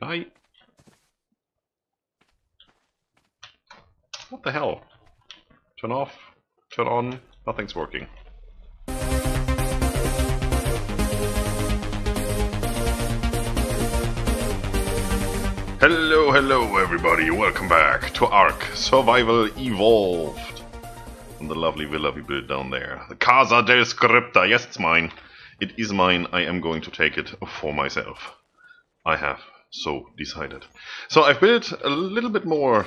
I... What the hell? Turn off, turn on, nothing's working. Hello, hello everybody, welcome back to Ark Survival Evolved. And the lovely villa we built down there. The Casa del Scryptar, yes it's mine. It is mine, I am going to take it for myself. I have so decided. So I've built a little bit more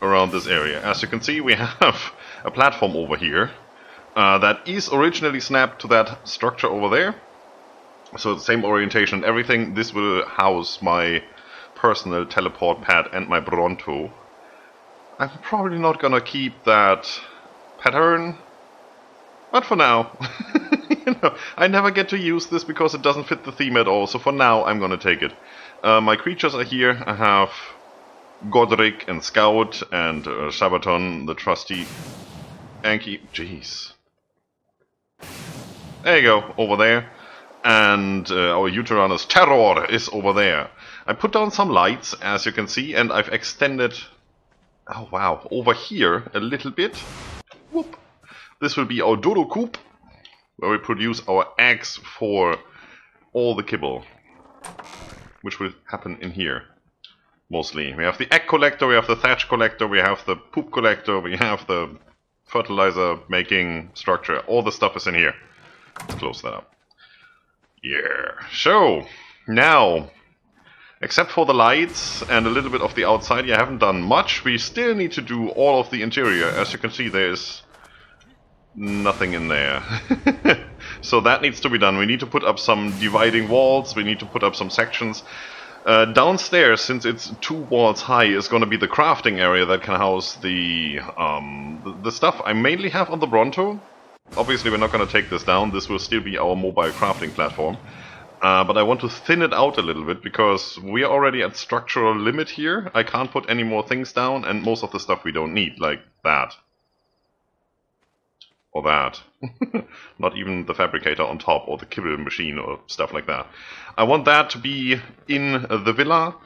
around this area. As you can see we have a platform over here uh, that is originally snapped to that structure over there. So the same orientation and everything. This will house my personal teleport pad and my Bronto. I'm probably not gonna keep that pattern, but for now, you know, I never get to use this because it doesn't fit the theme at all, so for now I'm gonna take it. Uh, my creatures are here, I have Godric and Scout and uh, Sabaton, the trusty Anky. Jeez. There you go, over there. And uh, our Yutyrannus Terror is over there. I put down some lights, as you can see, and I've extended, oh wow, over here a little bit. Whoop. This will be our Dodo Coop, where we produce our eggs for all the kibble, which will happen in here, mostly. We have the egg collector, we have the thatch collector, we have the poop collector, we have the fertilizer making structure. All the stuff is in here. Let's close that up. Yeah. So, now, Except for the lights and a little bit of the outside, you haven't done much. We still need to do all of the interior. As you can see, there's nothing in there. so that needs to be done. We need to put up some dividing walls. We need to put up some sections. Uh, downstairs, since it's two walls high, is going to be the crafting area that can house the, um, the, stuff I mainly have on the Bronto. Obviously, we're not going to take this down. This will still be our mobile crafting platform. Uh, but I want to thin it out a little bit because we are already at structural limit here. I can't put any more things down and most of the stuff we don't need, like that. Or that. Not even the fabricator on top or the kibble machine or stuff like that. I want that to be in the villa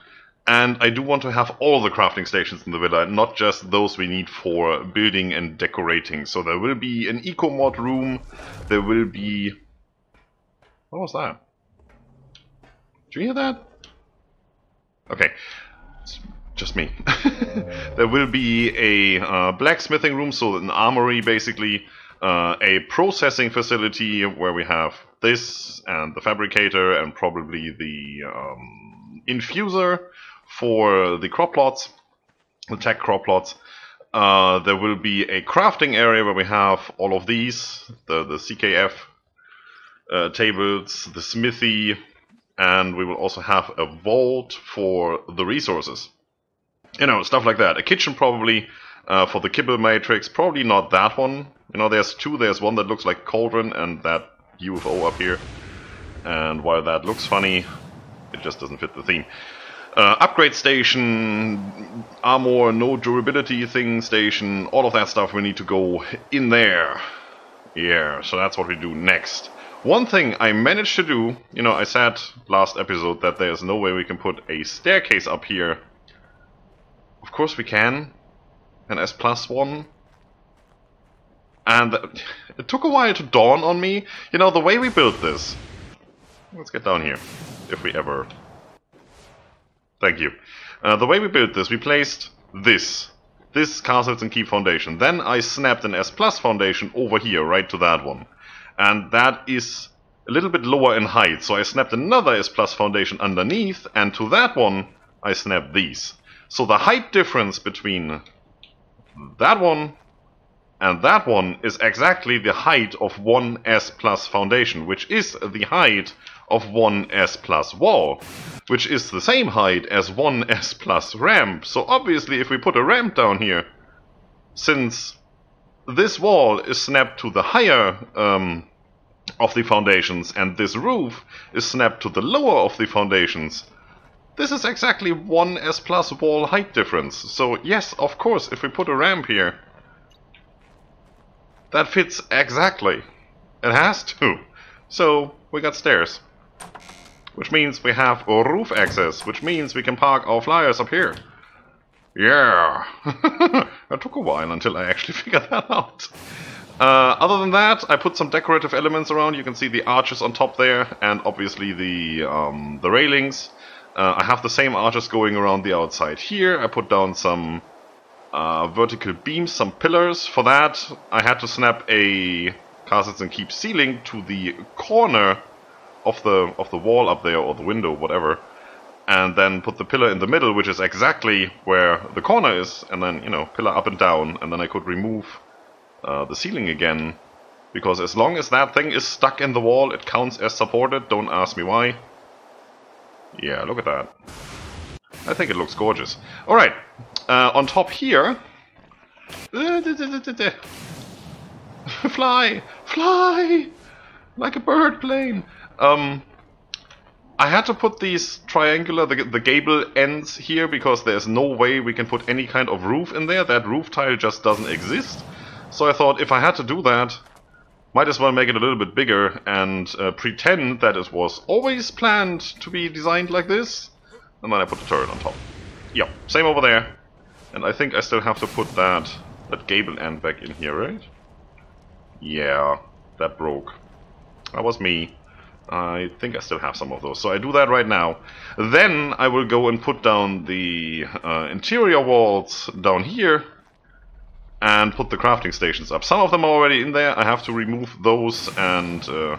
and I do want to have all the crafting stations in the villa, not just those we need for building and decorating. So there will be an eco mod room, there will be... What was that? Do you hear that? Okay, it's just me. there will be a uh, blacksmithing room, so an armory basically, uh, a processing facility where we have this and the fabricator and probably the um, infuser for the crop plots, the tech crop plots. Uh, there will be a crafting area where we have all of these, the, the CKF uh, tables, the smithy, and we will also have a vault for the resources. You know, stuff like that. A kitchen probably uh, for the kibble matrix, probably not that one. You know, there's two. There's one that looks like cauldron and that UFO up here. And while that looks funny, it just doesn't fit the theme. Uh, upgrade station, armor, no durability thing station, all of that stuff we need to go in there. Yeah, so that's what we do next. One thing I managed to do, you know, I said last episode that there's no way we can put a staircase up here. Of course we can. An S plus one. And it took a while to dawn on me. You know, the way we built this. Let's get down here. If we ever... Thank you. Uh, the way we built this, we placed this. This Castles and Keep foundation. Then I snapped an S plus foundation over here, right to that one and that is a little bit lower in height. So I snapped another S Plus foundation underneath, and to that one I snapped these. So the height difference between that one and that one is exactly the height of one S Plus foundation, which is the height of one S Plus wall, which is the same height as one S Plus ramp. So obviously if we put a ramp down here, since this wall is snapped to the higher um, of the foundations and this roof is snapped to the lower of the foundations, this is exactly one S plus wall height difference. So yes, of course, if we put a ramp here, that fits exactly. It has to. So we got stairs. which means we have a roof access, which means we can park our flyers up here. Yeah! it took a while until I actually figured that out. Uh, other than that, I put some decorative elements around. You can see the arches on top there, and obviously the um, the railings. Uh, I have the same arches going around the outside here. I put down some uh, vertical beams, some pillars. For that, I had to snap a Castles and Keep ceiling to the corner of the of the wall up there, or the window, whatever, and then put the pillar in the middle, which is exactly where the corner is, and then you know pillar up and down, and then I could remove uh, the ceiling again. Because as long as that thing is stuck in the wall, it counts as supported. Don't ask me why. Yeah, look at that. I think it looks gorgeous. Alright, uh, on top here... fly! Fly! Like a bird plane! Um, I had to put these triangular, the, the gable ends here because there's no way we can put any kind of roof in there. That roof tile just doesn't exist. So I thought if I had to do that, might as well make it a little bit bigger and uh, pretend that it was always planned to be designed like this. And then I put the turret on top. Yeah, same over there. And I think I still have to put that, that gable end back in here, right? Yeah, that broke. That was me. I think I still have some of those, so I do that right now. Then I will go and put down the uh, interior walls down here and put the crafting stations up. Some of them are already in there, I have to remove those and uh,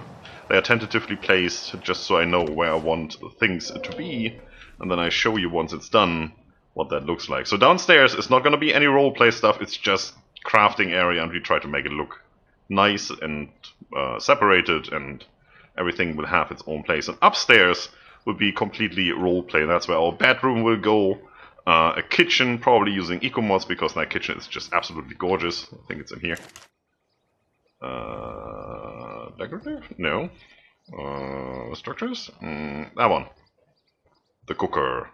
they are tentatively placed just so I know where I want things to be and then I show you once it's done what that looks like. So downstairs is not going to be any roleplay stuff, it's just crafting area and we try to make it look nice and uh, separated and everything will have its own place. And upstairs will be completely roleplay, that's where our bedroom will go uh, a kitchen, probably using Ecomods because that kitchen is just absolutely gorgeous. I think it's in here. Uh, decorative? No. Uh, structures? Mm, that one. The cooker.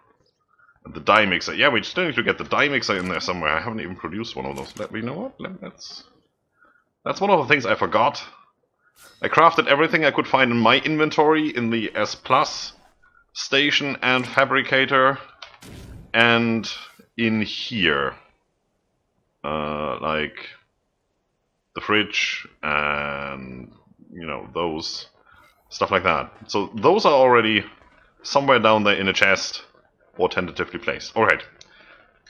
And the dye mixer. Yeah, we still need to get the dye mixer in there somewhere. I haven't even produced one of those. Let me know what? That's, that's one of the things I forgot. I crafted everything I could find in my inventory in the S Plus station and fabricator and in here, uh, like the fridge and you know those stuff like that. So those are already somewhere down there in a chest or tentatively placed. All right,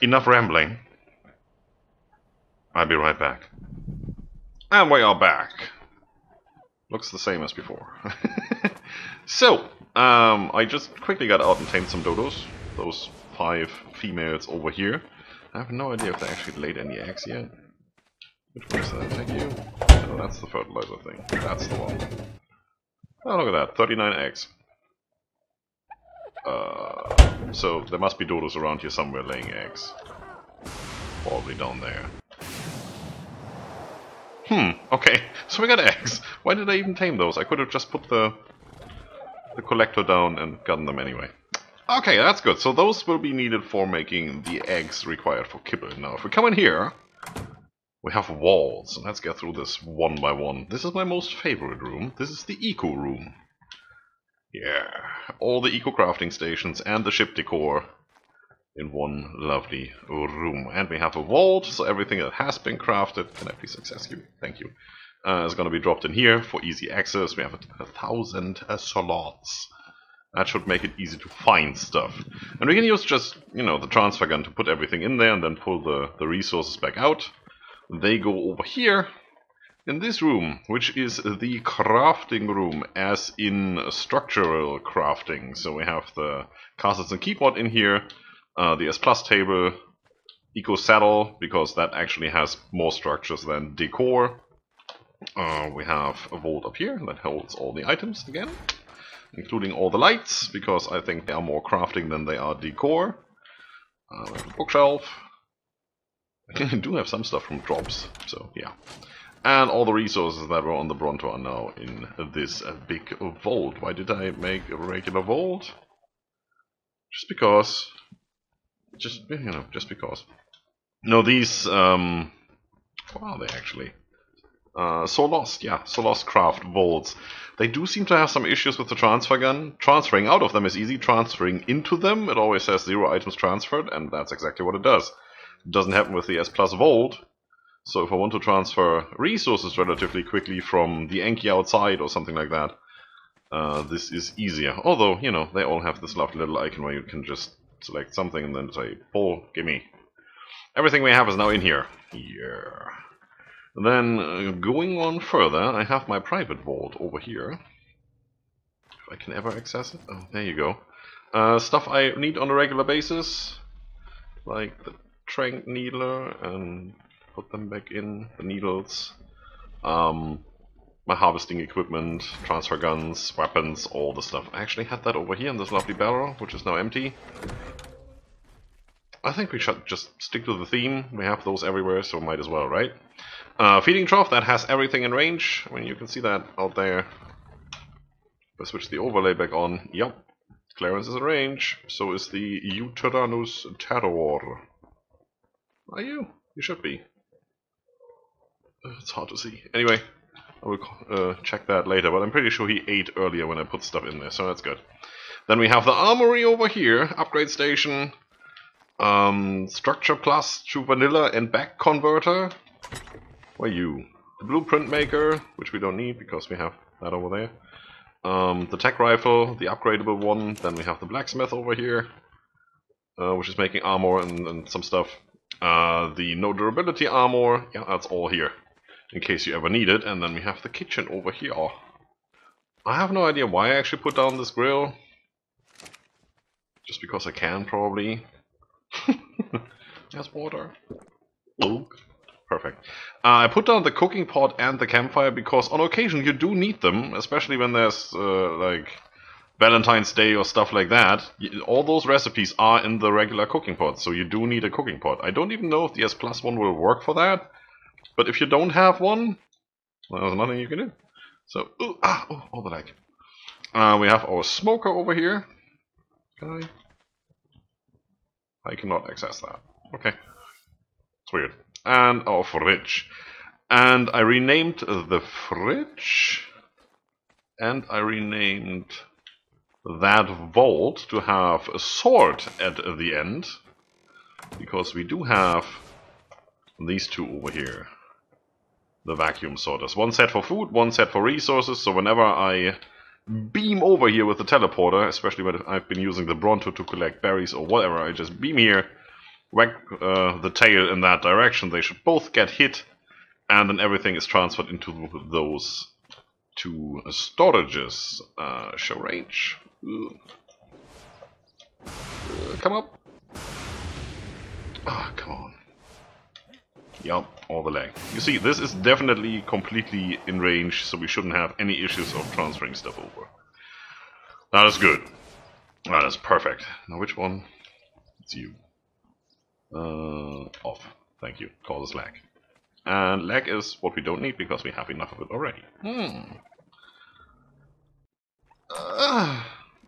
enough rambling. I'll be right back. And we are back. Looks the same as before. so, um, I just quickly got out and tamed some dodos. Those five females over here. I have no idea if they actually laid any eggs yet. Which one is that? Thank you. Oh, that's the fertilizer thing. That's the one. Oh, look at that. 39 eggs. Uh, so there must be dodos around here somewhere laying eggs. Probably down there. Hmm, okay. So we got eggs. Why did I even tame those? I could have just put the the collector down and gotten them anyway. Okay, that's good. So those will be needed for making the eggs required for kibble. Now, if we come in here, we have walls. Let's get through this one by one. This is my most favorite room. This is the eco room. Yeah, all the eco crafting stations and the ship decor in one lovely room. And we have a vault, so everything that has been crafted, can I please access you? Thank you, uh, is going to be dropped in here for easy access. We have a, a thousand uh. That should make it easy to find stuff. And we can use just, you know, the transfer gun to put everything in there and then pull the, the resources back out. They go over here in this room, which is the crafting room, as in structural crafting. So we have the castles and keyboard in here, uh, the S plus table, eco saddle, because that actually has more structures than decor. Uh, we have a vault up here that holds all the items again including all the lights, because I think they are more crafting than they are decor. Uh, bookshelf. I do have some stuff from drops, so yeah. And all the resources that were on the Bronto are now in this big vault. Why did I make a regular vault? Just because. Just, you know, just because. No, these, um, are they actually? Uh, so Lost, yeah, So Lost Craft Vaults. They do seem to have some issues with the transfer gun. Transferring out of them is easy. Transferring into them, it always says zero items transferred, and that's exactly what it does. It doesn't happen with the S Plus Vault. So if I want to transfer resources relatively quickly from the Anky outside or something like that, uh, this is easier. Although, you know, they all have this lovely little icon where you can just select something and then say, pull, gimme. Everything we have is now in here. Yeah. Then, uh, going on further, I have my private vault over here. If I can ever access it. Oh, there you go. Uh, stuff I need on a regular basis, like the trank needler, and put them back in, the needles. Um, my harvesting equipment, transfer guns, weapons, all the stuff. I actually had that over here in this lovely barrel, which is now empty. I think we should just stick to the theme. We have those everywhere, so might as well, right? Uh, feeding trough, that has everything in range. I mean, you can see that out there. I switch the overlay back on, yep. Clarence is in range. So is the Yutyrannus terror. Are you? You should be. Uh, it's hard to see. Anyway, I will uh, check that later, but I'm pretty sure he ate earlier when I put stuff in there, so that's good. Then we have the armory over here, upgrade station, um, structure plus to vanilla and back converter. Where you? The blueprint maker, which we don't need because we have that over there. Um, the tech rifle, the upgradable one. Then we have the blacksmith over here, uh, which is making armor and, and some stuff. Uh, the no durability armor, yeah, that's all here, in case you ever need it. And then we have the kitchen over here. I have no idea why I actually put down this grill. Just because I can, probably. There's water. Luke. Perfect. Uh, I put down the cooking pot and the campfire because on occasion you do need them, especially when there's uh, like Valentine's Day or stuff like that. All those recipes are in the regular cooking pot, so you do need a cooking pot. I don't even know if the S Plus one will work for that, but if you don't have one, well, there's nothing you can do. So, ooh, ah, oh, all the lag. Uh, we have our smoker over here. Can I? I cannot access that. Okay. It's weird and our fridge. And I renamed the fridge and I renamed that vault to have a sword at the end because we do have these two over here the vacuum sorters one set for food one set for resources so whenever I beam over here with the teleporter especially when I've been using the Bronto to collect berries or whatever I just beam here whack uh, the tail in that direction, they should both get hit, and then everything is transferred into those two storages. Uh, show range. Uh, come up. Ah, oh, come on. Yup, all the lag. You see, this is definitely completely in range, so we shouldn't have any issues of transferring stuff over. That is good. That is perfect. Now which one? It's you. Uh, off. Thank you. Causes lag. And lag is what we don't need because we have enough of it already. Hmm. Uh,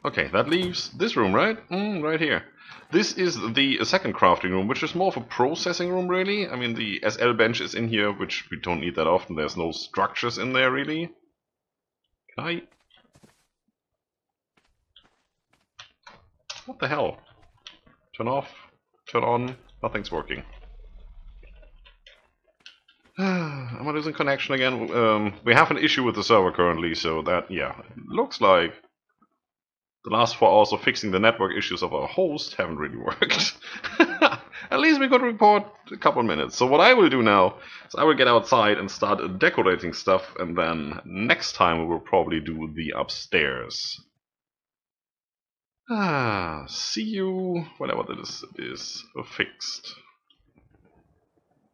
okay, that leaves this room, right? Mm, right here. This is the second crafting room, which is more of a processing room, really. I mean, the SL bench is in here, which we don't need that often. There's no structures in there, really. Can I... What the hell? Turn off, turn on, Nothing's working. I'm I losing connection again? Um, we have an issue with the server currently, so that, yeah, looks like the last four hours of fixing the network issues of our host haven't really worked. At least we to report a couple minutes. So what I will do now is I will get outside and start decorating stuff, and then next time we will probably do the upstairs. Ah, see you whenever this is fixed.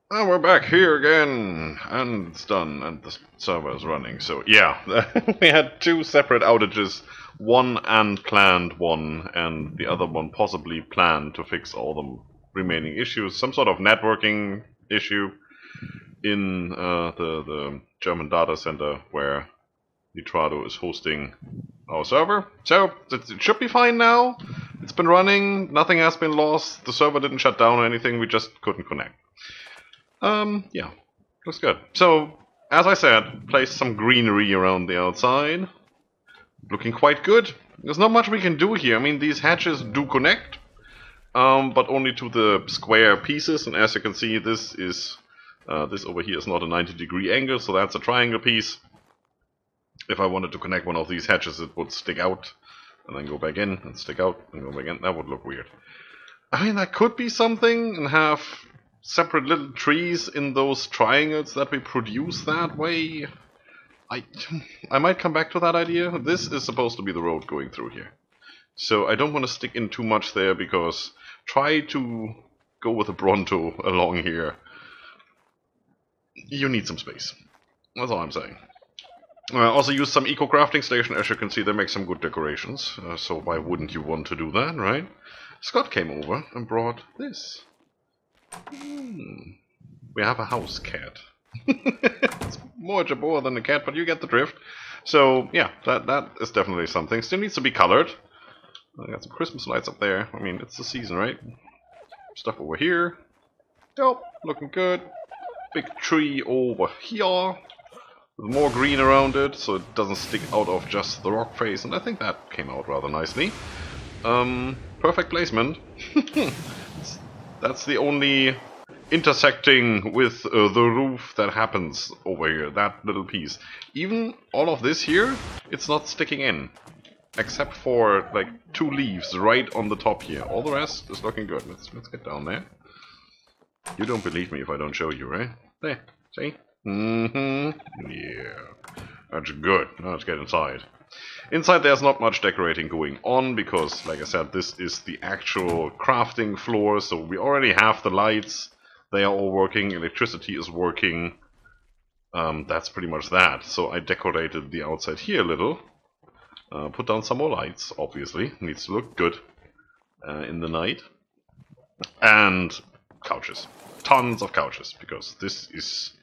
And we're back here again, and it's done, and the server is running. So yeah, we had two separate outages, one unplanned one, and the other one possibly planned to fix all the remaining issues. Some sort of networking issue in uh, the the German data center where Nitrado is hosting our server. So it should be fine now. It's been running. Nothing has been lost. The server didn't shut down or anything. We just couldn't connect. Um, yeah, looks good. So as I said, place some greenery around the outside. Looking quite good. There's not much we can do here. I mean, these hatches do connect, um, but only to the square pieces. And as you can see, this is uh, this over here is not a 90 degree angle, so that's a triangle piece. If I wanted to connect one of these hatches, it would stick out and then go back in and stick out and go back in. That would look weird. I mean, that could be something and have separate little trees in those triangles that we produce that way. I, I might come back to that idea. This is supposed to be the road going through here. So I don't want to stick in too much there because try to go with a Bronto along here. You need some space. That's all I'm saying. Uh, also use some eco crafting station. As you can see, they make some good decorations. Uh, so why wouldn't you want to do that, right? Scott came over and brought this. Hmm. We have a house cat. it's more Jabor than a cat, but you get the drift. So yeah, that that is definitely something. Still needs to be colored. I got some Christmas lights up there. I mean, it's the season, right? Stuff over here. Yep, looking good. Big tree over here. With more green around it, so it doesn't stick out of just the rock face, and I think that came out rather nicely. Um, perfect placement. That's the only intersecting with uh, the roof that happens over here, that little piece. Even all of this here, it's not sticking in. Except for, like, two leaves right on the top here. All the rest is looking good. Let's, let's get down there. You don't believe me if I don't show you, right? There, see? Mm-hmm. Yeah. That's good. Now let's get inside. Inside there's not much decorating going on because, like I said, this is the actual crafting floor, so we already have the lights. They are all working, electricity is working. Um, that's pretty much that. So I decorated the outside here a little. Uh, put down some more lights, obviously. Needs to look good uh, in the night. And couches. Tons of couches, because this is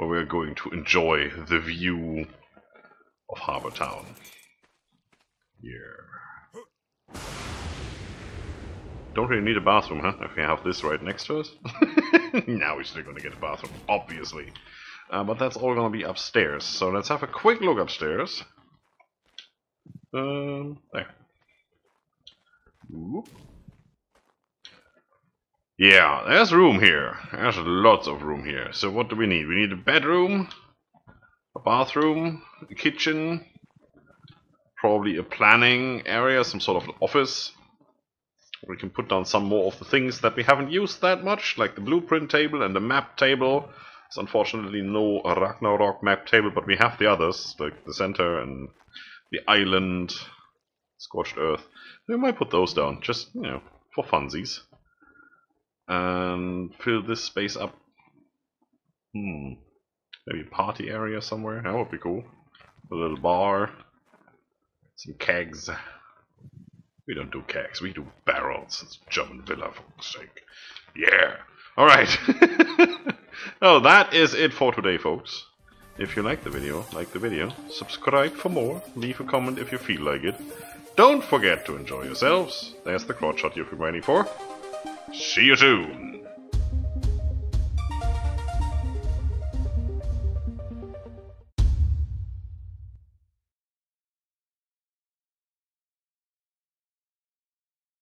where we're going to enjoy the view of Harbor Town. Yeah. Don't really need a bathroom, huh? If we have this right next to us. now we're still gonna get a bathroom, obviously. Uh, but that's all gonna be upstairs. So let's have a quick look upstairs. Um, there. Ooh. Yeah, there's room here. There's lots of room here. So what do we need? We need a bedroom, a bathroom, a kitchen, probably a planning area, some sort of office. We can put down some more of the things that we haven't used that much, like the blueprint table and the map table. There's unfortunately no Ragnarok map table, but we have the others, like the center and the island, scorched earth. We might put those down, just, you know, for funsies. And fill this space up. Hmm. Maybe a party area somewhere. That would be cool. A little bar. Some kegs. We don't do kegs, we do barrels. It's German villa, for sake. Yeah. Alright. oh, that is it for today, folks. If you like the video, like the video, subscribe for more, leave a comment if you feel like it. Don't forget to enjoy yourselves. There's the crotch shot you've been waiting for. See you soon.